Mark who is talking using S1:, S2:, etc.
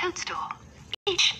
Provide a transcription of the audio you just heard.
S1: Toadstool. Peach.